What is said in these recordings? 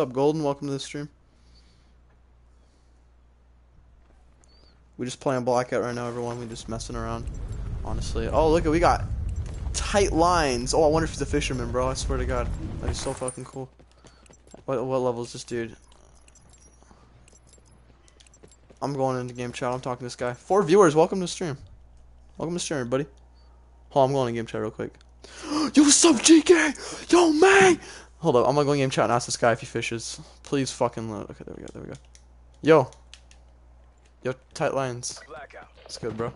up, Golden? Welcome to the stream. We just playing Blackout right now, everyone. We just messing around, honestly. Oh, look at we got tight lines. Oh, I wonder if he's a fisherman, bro. I swear to God, that is so fucking cool. What what level is this dude? I'm going into game chat. I'm talking to this guy. Four viewers. Welcome to the stream. Welcome to the stream, everybody. Hold on, I'm going to game chat real quick. Yo, up, GK? Yo, man. Hold up, I'm gonna go in game chat and ask this guy if he fishes. Please fucking load. Okay, there we go, there we go. Yo. Yo, tight lines. That's good, bro.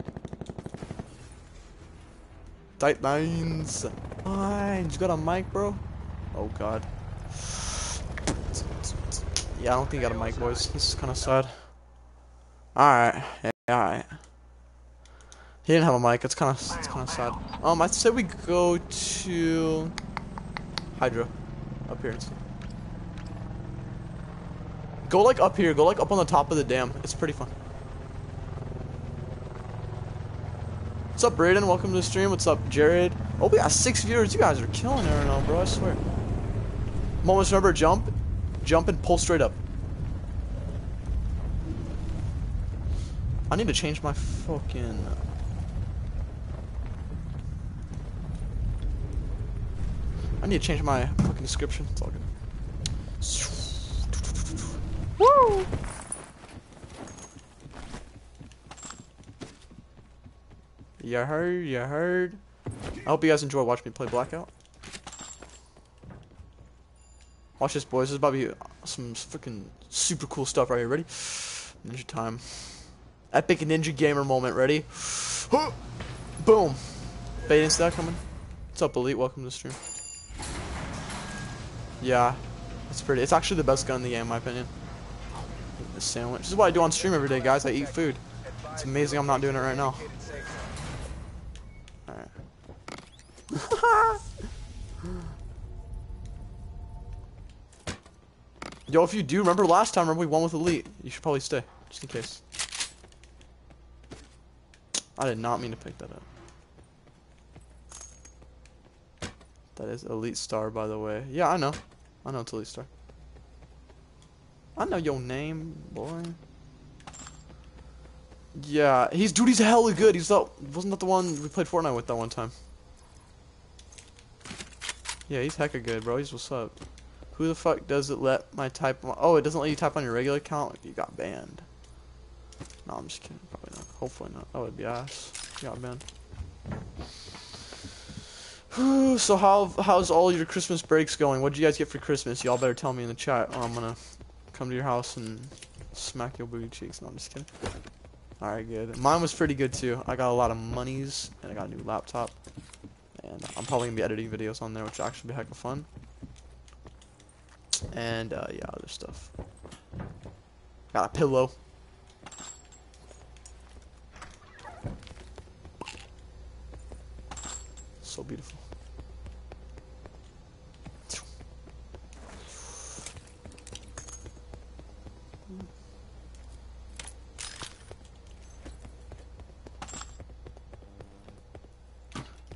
Tight lines. Lines. You got a mic, bro? Oh, God. Yeah, I don't think you got a mic, boys. This is kind of sad. Alright. Yeah, alright. He didn't have a mic. It's kind of it's kind of sad. Um, I'd say we go to Hydro appearance. Go like up here, go like up on the top of the dam. It's pretty fun. What's up, Braden? Welcome to the stream. What's up, Jared? Oh, we got six viewers. You guys are killing it right now, bro. I swear. Moments, remember, jump, jump, and pull straight up. I need to change my fucking. I need to change my fucking description. It's all good. Woo! You heard, you heard. I hope you guys enjoy watching me play Blackout. Watch this, boys. This is about to be some freaking super cool stuff right here. Ready? Ninja time. Epic Ninja Gamer moment. Ready? Boom. Bait that coming. What's up, Elite? Welcome to the stream. Yeah, it's pretty. It's actually the best gun in the game, in my opinion. The sandwich. This is what I do on stream every day, guys. I eat food. It's amazing I'm not doing it right now. Alright. Yo, if you do, remember last time, remember we won with Elite. You should probably stay, just in case. I did not mean to pick that up. That is Elite Star, by the way. Yeah, I know. I know Elite Star. I know your name, boy. Yeah, he's dude. He's hella good. He's that wasn't that the one we played Fortnite with that one time? Yeah, he's hecka good, bro. He's what's up. Who the fuck does it let my type? On, oh, it doesn't let you type on your regular account. You got banned. No, I'm just kidding. Probably not. Hopefully not. That would be ass. You got banned. so how how's all your Christmas breaks going? What did you guys get for Christmas? Y'all better tell me in the chat, or I'm gonna come to your house and smack your booty cheeks. No, I'm just kidding. All right, good. Mine was pretty good too. I got a lot of monies, and I got a new laptop, and I'm probably gonna be editing videos on there, which will actually be heck of fun. And uh, yeah, other stuff. Got a pillow. So beautiful.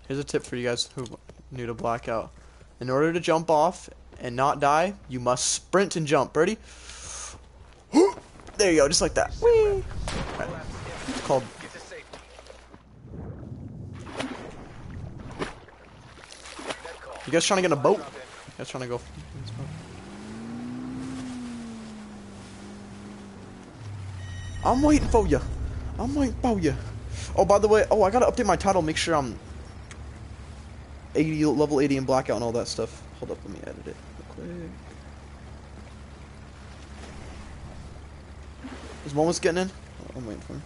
Here's a tip for you guys who new to blackout. In order to jump off and not die, you must sprint and jump. Ready? There you go, just like that. Whee! Right. It's called. You guys trying to get in a boat? You guys trying to go? I'm waiting for you. I'm waiting for you. Oh, by the way, oh, I gotta update my title. Make sure I'm 80 level 80 and blackout and all that stuff. Hold up, let me edit it real quick. Is Momo's getting in? Oh, I'm waiting for him.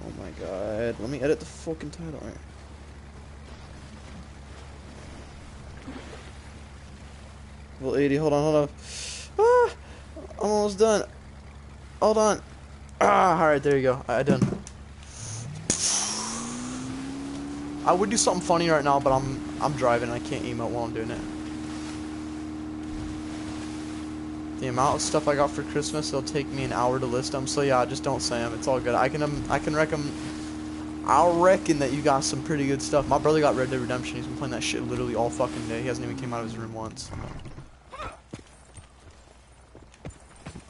Oh my god. Let me edit the fucking title. Right. Well, 80. Hold on, hold on. Ah, I'm almost done. Hold on. Ah, all right, there you go. I, I done. I would do something funny right now, but I'm I'm driving. And I can't emote while I'm doing it. The amount of stuff I got for Christmas, it'll take me an hour to list them. So yeah, just don't say them. It's all good. I can um, I can recommend. I'll reckon that you got some pretty good stuff. My brother got Red Dead Redemption. He's been playing that shit literally all fucking day. He hasn't even came out of his room once.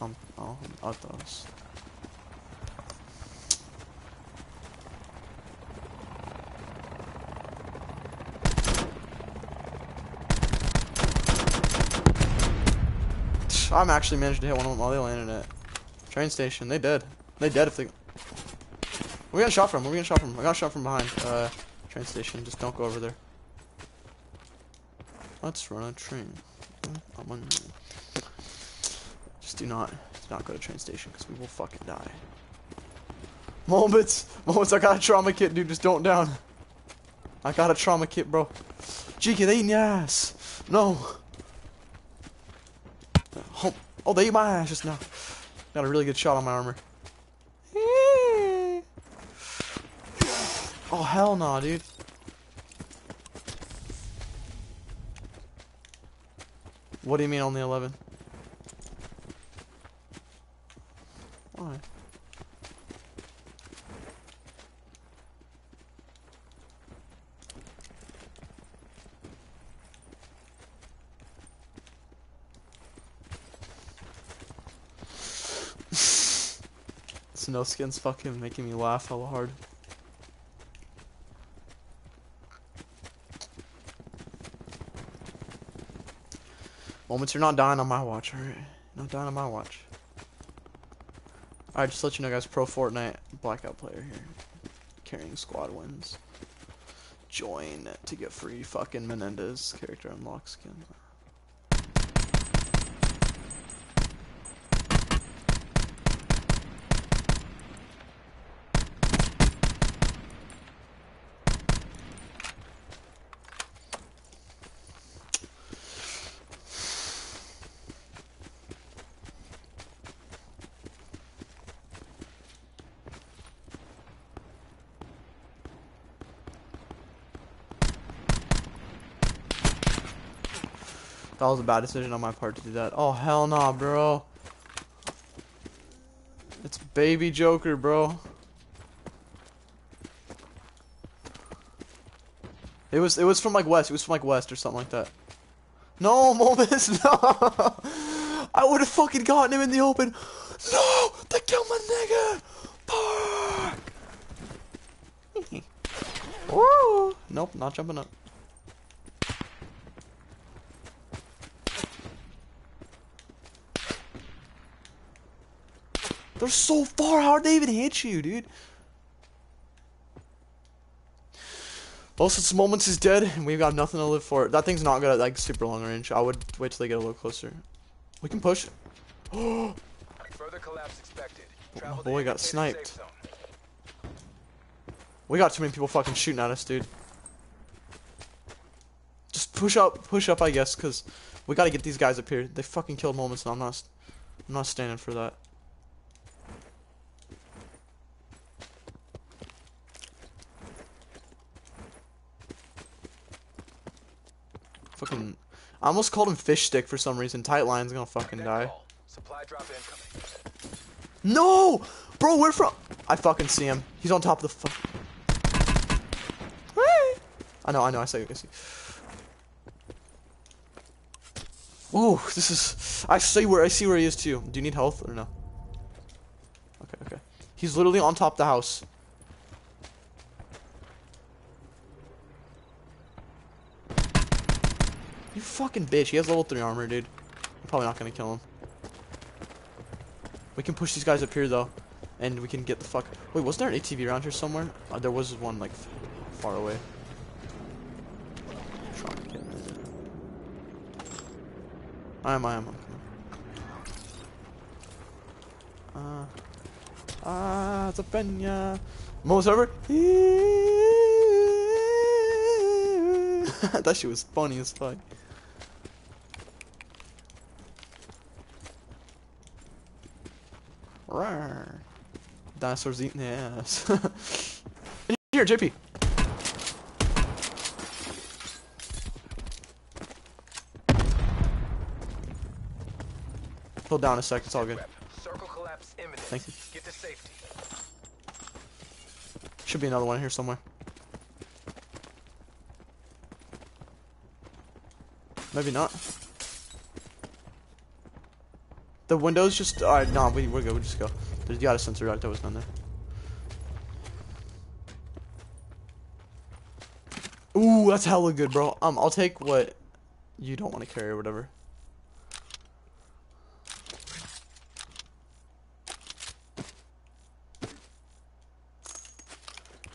Um, oh, I thought I'm actually managed to hit one of them while they landed at train station. They dead. They dead if they. We got shot from. We got shot from. I got shot from behind. Uh, train station. Just don't go over there. Let's run a train. Just do not, do not go to train station because we will fucking die. Moments, moments. I got a trauma kit, dude. Just don't down. I got a trauma kit, bro. GK, they eating ass. No. Oh, oh, they eat my ass just now. Got a really good shot on my armor. Oh hell no, dude. What do you mean only 11? Why? Snow skins fucking making me laugh hella hard. Moments you're not dying on my watch, alright? Not dying on my watch. Alright, just let you know guys, pro Fortnite blackout player here. Carrying squad wins. Join to get free fucking Menendez character unlock skin. That was a bad decision on my part to do that. Oh hell nah, bro. It's baby Joker, bro. It was it was from like west. It was from like west or something like that. No, Momus, no. I would have fucking gotten him in the open. No, they killed my nigga. Fuck. Woo. Nope, not jumping up. They're so far. How'd they even hit you, dude? Well, since Moments is dead and we've got nothing to live for, that thing's not good at like super long range. I would wait till they get a little closer. We can push. Expected. Oh, Travel boy got sniped. We got too many people fucking shooting at us, dude. Just push up, push up, I guess, cause we gotta get these guys up here. They fucking killed Moments, and I'm not, I'm not standing for that. I almost called him fish stick for some reason. Tight line's gonna fucking die. Supply drop incoming. No, bro, where from? I fucking see him. He's on top of the fuck. I know, I know. I see. I see. Ooh, this is. I see where I see where he is too. Do you need health or no? Okay, okay. He's literally on top of the house. Fucking bitch. He has level 3 armor, dude. I'm probably not gonna kill him. We can push these guys up here, though. And we can get the fuck... Wait, was there an ATV around here somewhere? Uh, there was one, like, far away. I am, I am. Ah. Ah, it's a penya. Most over. that shit was funny as fuck. Dinosaurs eating the ass. In here, JP. Hold down a sec, it's all good. Circle collapse imminent. Thank you. Get to safety. Should be another one here somewhere. Maybe not. The windows just alright, nah, we we're good, we just go. There's got a sensor right there was none there. Ooh, that's hella good, bro. Um, I'll take what you don't want to carry or whatever.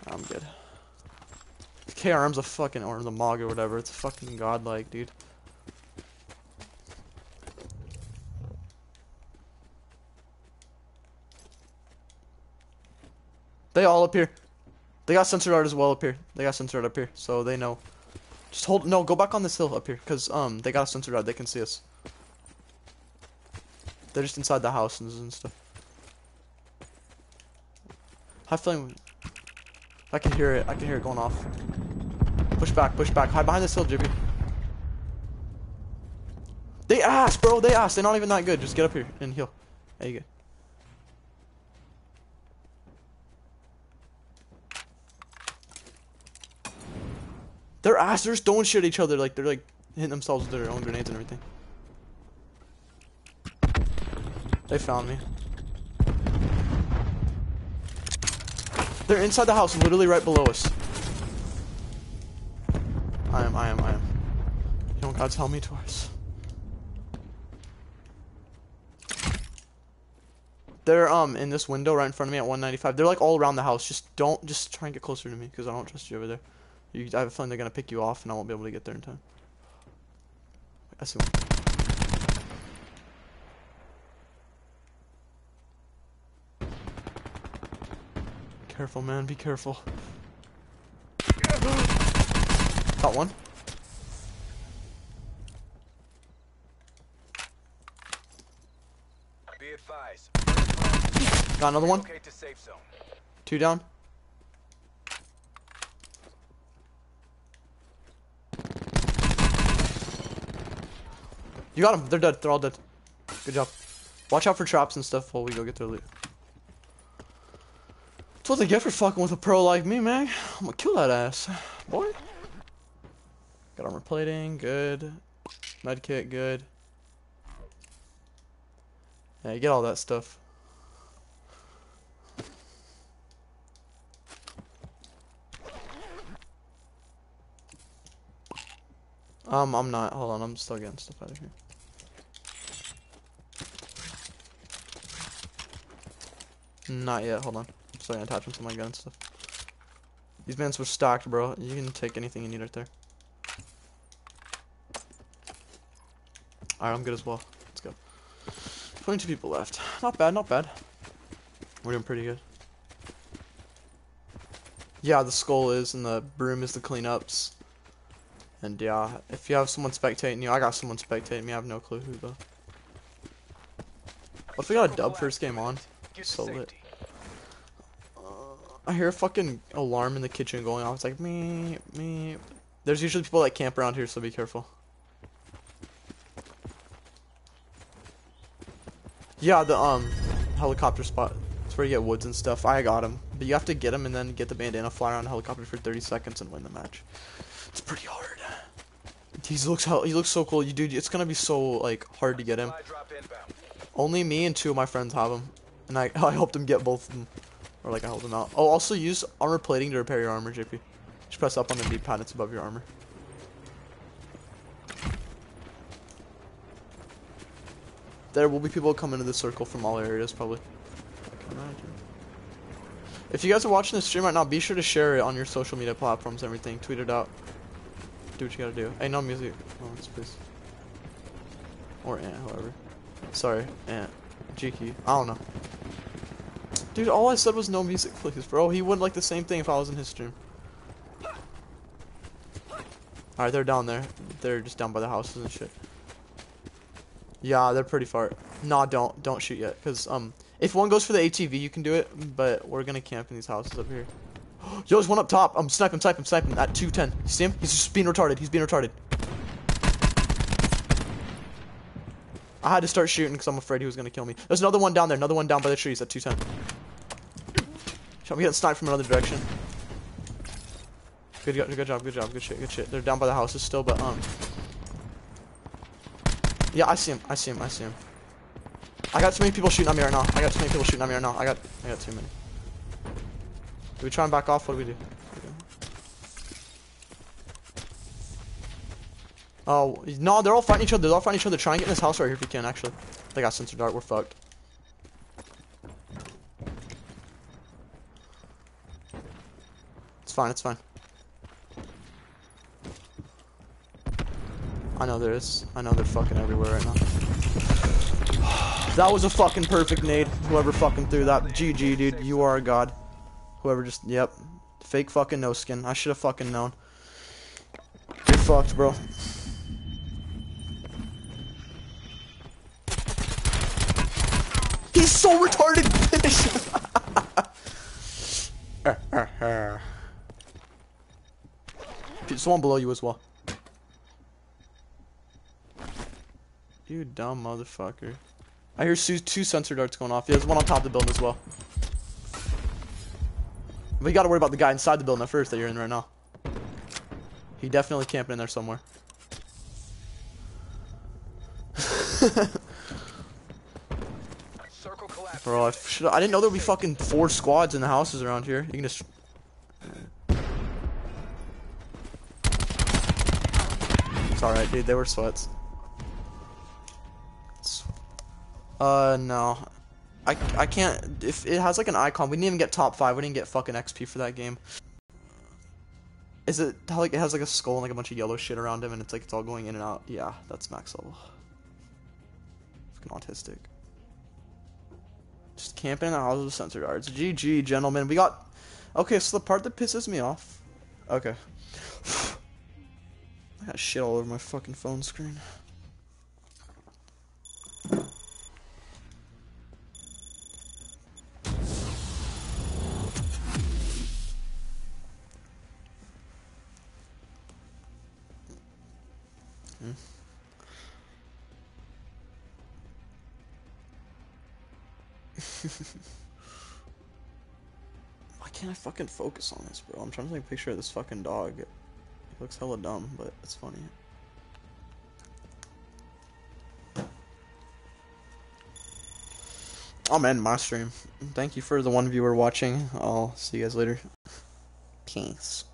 I'm good. KRM's a fucking, or the MOG or whatever, it's fucking godlike, dude. Up here. They got sensor dart as well up here. They got sensor dart up here, so they know. Just hold, no, go back on this hill up here, because, um, they got a sensor dart, they can see us. They're just inside the houses and stuff. High flame. I can hear it. I can hear it going off. Push back, push back. Hide behind this hill, Jippy. They ass, bro. They ass. They're not even that good. Just get up here and heal. There you go. They're ass. They're throwing shit at each other. Like they're like hitting themselves with their own grenades and everything. They found me. They're inside the house, literally right below us. I am, I am, I am. You don't gotta tell me twice. They're um in this window right in front of me at 195. They're like all around the house. Just don't, just try and get closer to me because I don't trust you over there. You, I have a feeling they're gonna pick you off and I won't be able to get there in time. I see one. Careful, man. Be careful. Got one. Got another one. Locate to safe zone. Two down. You got them. They're dead. They're all dead. Good job. Watch out for traps and stuff while we go get their loot. That's what they get for fucking with a pro like me, man. I'm gonna kill that ass. Boy. Got armor plating. Good. Medkit. Good. Yeah, you get all that stuff. Um, I'm not. Hold on, I'm still getting stuff out of here. Not yet. Hold on. I'm still getting attachments to my gun and stuff. These vents were stocked, bro. You can take anything you need right there. Alright, I'm good as well. Let's go. 22 people left. Not bad, not bad. We're doing pretty good. Yeah, the skull is, and the broom is the cleanups. And yeah, if you have someone spectating you, I got someone spectating me. I have no clue who though. What if we got a dub first game on? So lit. safety. I hear a fucking alarm in the kitchen going off. It's like me, me. There's usually people that camp around here, so be careful. Yeah, the um helicopter spot. It's where you get woods and stuff. I got him, but you have to get him and then get the bandana, fly around helicopter for 30 seconds, and win the match. It's pretty hard. He looks how he looks so cool. You dude, it's gonna be so like hard to get him. Only me and two of my friends have him, and I I helped him get both of them, or like I helped him out. Oh, also use armor plating to repair your armor, JP. Just press up on the D-pad. It's above your armor. There will be people coming into the circle from all areas, probably. If you guys are watching this stream right now, be sure to share it on your social media platforms everything. Tweet it out. Do what you gotta do. Hey, no music. Oh, please. Or Ant, however. Sorry, Ant. Jiki. I don't know. Dude, all I said was no music, please, bro. He wouldn't like the same thing if I was in his stream. Alright, they're down there. They're just down by the houses and shit. Yeah, they're pretty far. Nah, don't. Don't shoot yet. Because, um, If one goes for the ATV, you can do it, but we're gonna camp in these houses up here. There's one up top. I'm sniping, sniping, sniping at 210. You see him? He's just being retarded. He's being retarded. I had to start shooting because I'm afraid he was gonna kill me. There's another one down there. Another one down by the trees at 210. I'm getting sniped from another direction. Good, good, good job, good job, good shit, good shit. They're down by the houses still, but um. Yeah, I see him. I see him. I see him. I got too many people shooting at me right now. I got too many people shooting at me right now. I got, I got too many. We try and back off? What do we do? Oh, no, they're all fighting each other. They're all fighting each other. Try and get in this house right here if you can, actually. They got sensor dart. We're fucked. It's fine, it's fine. I know there is. I know they're fucking everywhere right now. That was a fucking perfect nade. Whoever fucking threw that. GG, dude. You are a god. Whoever just, yep. Fake fucking no skin. I should have fucking known. You're fucked, bro. He's so retarded. Finish. Someone below you as well. You dumb motherfucker. I hear two, two sensor darts going off. Yeah, there's one on top of the building as well. We gotta worry about the guy inside the building at first that you're in right now. He definitely camping in there somewhere. Bro, I, should, I didn't know there would be fucking four squads in the houses around here. You can just. It's alright, dude. They were sweats. Uh, no. I, I can't. If it has like an icon, we didn't even get top five. We didn't get fucking XP for that game. Is it like it has like a skull and like a bunch of yellow shit around him, and it's like it's all going in and out? Yeah, that's max level. Fucking autistic. Just camping in the houses with sensor guards. GG, gentlemen. We got. Okay, so the part that pisses me off. Okay. I got shit all over my fucking phone screen. Hmm. Why can't I fucking focus on this, bro? I'm trying to take a picture of this fucking dog. It looks hella dumb, but it's funny. I'm ending my stream. Thank you for the one viewer watching. I'll see you guys later. Peace.